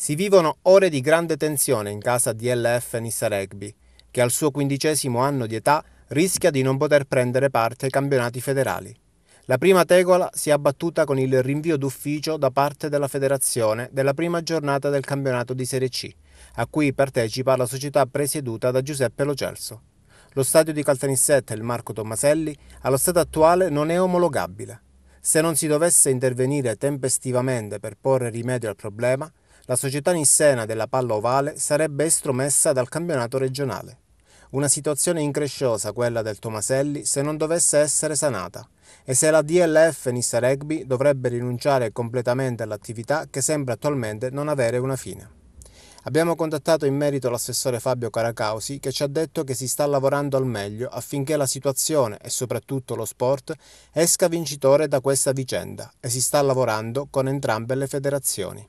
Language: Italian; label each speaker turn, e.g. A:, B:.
A: Si vivono ore di grande tensione in casa di LF Nissa Rugby, che al suo quindicesimo anno di età rischia di non poter prendere parte ai campionati federali. La prima tegola si è abbattuta con il rinvio d'ufficio da parte della federazione della prima giornata del campionato di Serie C, a cui partecipa la società presieduta da Giuseppe Lo Celso. Lo stadio di Caltanissetta, il Marco Tommaselli, allo stato attuale non è omologabile. Se non si dovesse intervenire tempestivamente per porre rimedio al problema, la società nissena della palla ovale sarebbe estromessa dal campionato regionale. Una situazione incresciosa quella del Tomaselli se non dovesse essere sanata e se la DLF Nissa Rugby dovrebbe rinunciare completamente all'attività che sembra attualmente non avere una fine. Abbiamo contattato in merito l'assessore Fabio Caracausi che ci ha detto che si sta lavorando al meglio affinché la situazione e soprattutto lo sport esca vincitore da questa vicenda e si sta lavorando con entrambe le federazioni.